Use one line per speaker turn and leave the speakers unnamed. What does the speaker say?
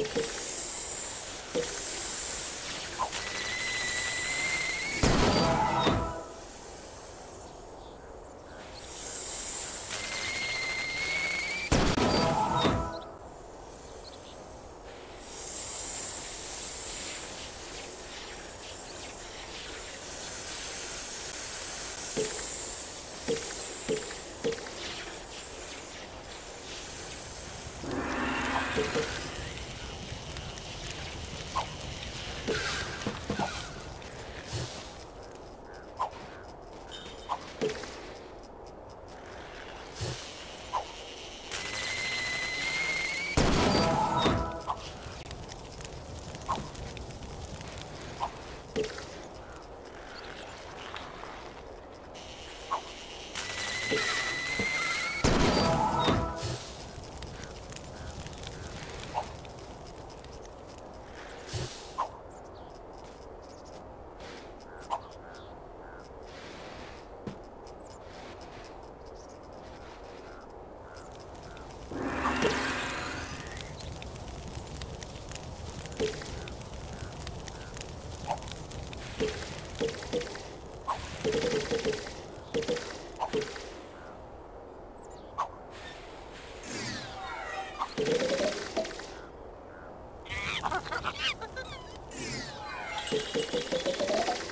Thank you. Ha ha ha ha ha ha!